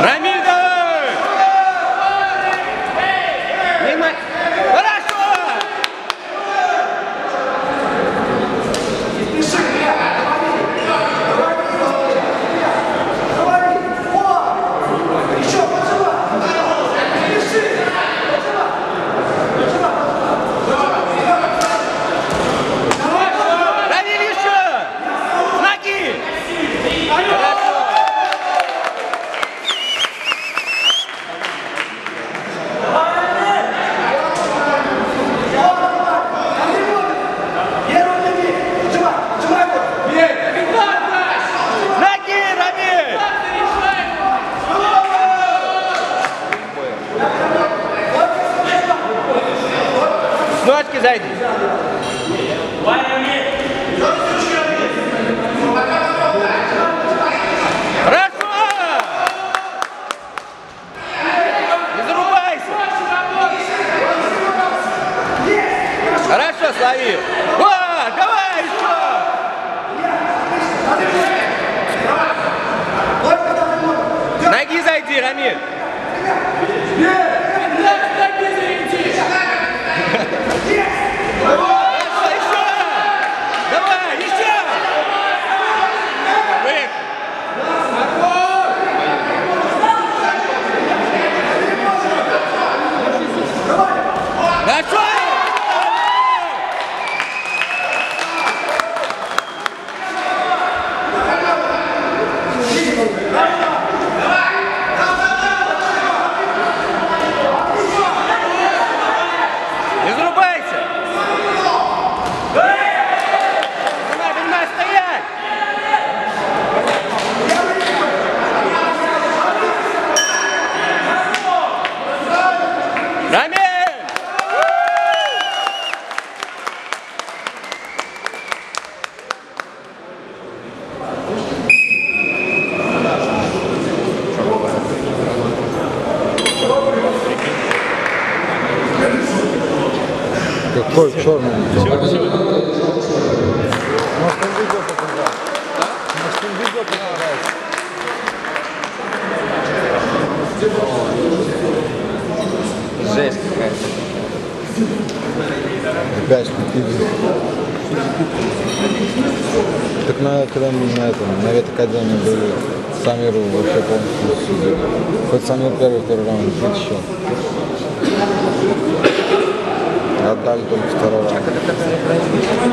Рамиль, давай! Мимо- Хорошо! Рамиль, еще! С ноги! Хорошо! Ноги, Рамиль! С ножки зайди. Хорошо! Слови! О, давай еще! Ноги зайди, Рамиль! Хорошо, еще! Давай, еще! Выход! Хорошо! Не зарубайся! Давай, давай, стоять! Рамиль! Какой черный? Может он видео показать? Может он видео показать? Жесть какая-то. Так на, когда мы на этом, на ветакадемии были, Самиру вообще полностью судили. Хоть Самир первый, второй раунд, еще. Отдали только второй раунд.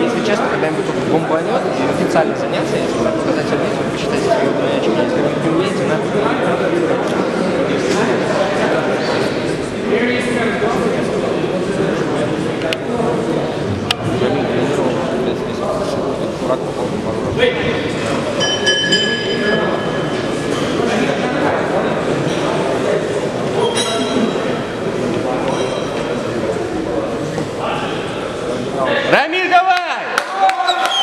Если честно, когда-нибудь бомбанет и официально заняться, если так сказать, умеете, вы посчитайте свои очки. Если вы не умеете, надо... Рамиль, давай!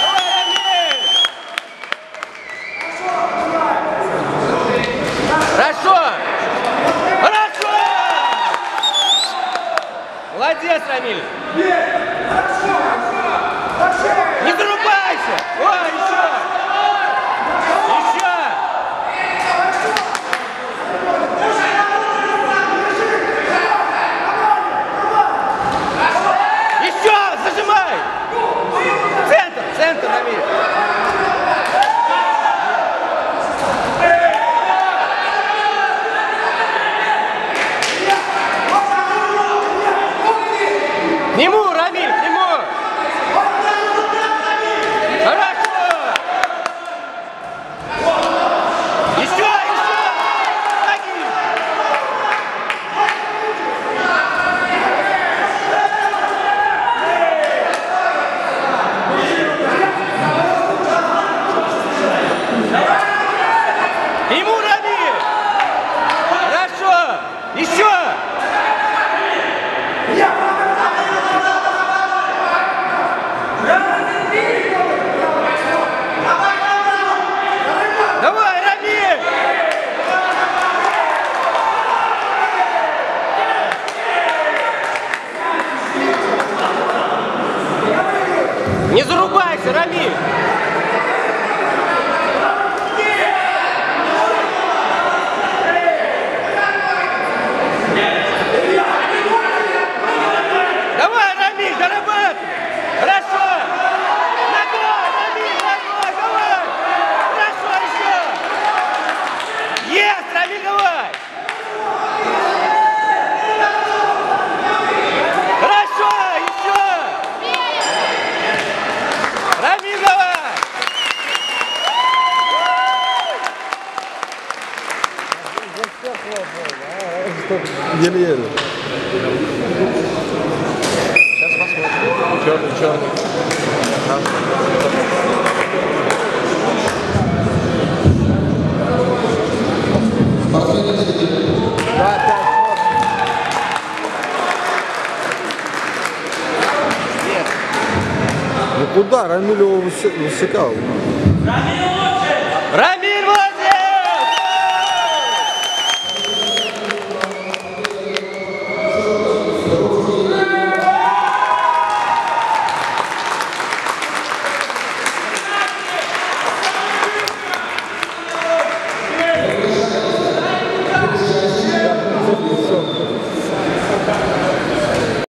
Давай, Рамиль! Хорошо! Хорошо! Молодец, Рамиль! Cerami! Еле-еле. Сейчас посмотрим. Черный, черный. Нет. Ну куда? Рамиль его высекал. Рамиль!